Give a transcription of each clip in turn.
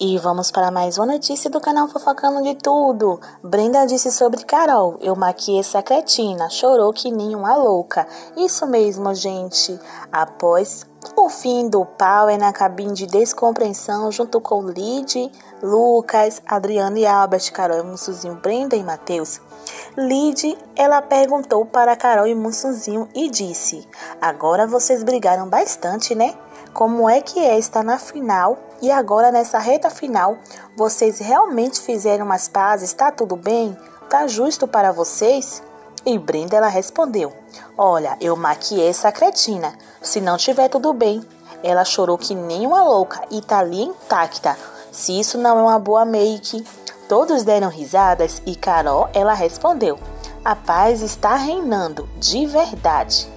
E vamos para mais uma notícia do canal Fofocando de Tudo. Brenda disse sobre Carol: Eu maquiei essa cretina, chorou que nem uma louca. Isso mesmo, gente. Após o fim do Power na cabine de descompreensão, junto com Lid, Lucas, Adriano e Albert, Carol, Mussuzinho, Brenda e Matheus. Lid, ela perguntou para Carol e Mussuzinho e disse: Agora vocês brigaram bastante, né? Como é que é estar na final e agora nessa reta final vocês realmente fizeram as pazes? Tá tudo bem? Tá justo para vocês? E Brenda ela respondeu: Olha, eu maquiei essa cretina. Se não tiver tudo bem. Ela chorou que nem uma louca e tá ali intacta. Se isso não é uma boa make. Todos deram risadas e Carol ela respondeu: A paz está reinando de verdade.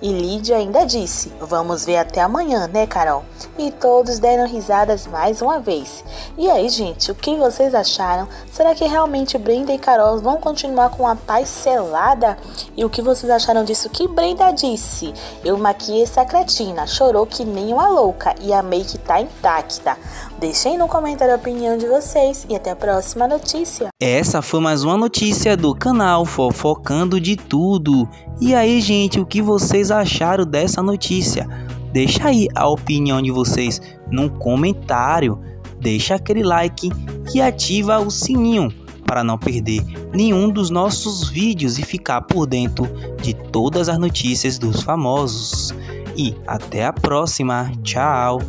E Lídia ainda disse: Vamos ver até amanhã, né, Carol? E todos deram risadas mais uma vez. E aí, gente, o que vocês acharam? Será que realmente Brenda e Carol vão continuar com a paz selada? E o que vocês acharam disso que Brenda disse? Eu maquiei essa cretina, chorou que nem uma louca e a make tá intacta. Deixem no comentário a opinião de vocês e até a próxima notícia. Essa foi mais uma notícia do canal Fofocando de Tudo. E aí, gente, o que vocês acharam dessa notícia? Deixa aí a opinião de vocês no comentário. Deixa aquele like e ativa o sininho para não perder nenhum dos nossos vídeos e ficar por dentro de todas as notícias dos famosos. E até a próxima. Tchau.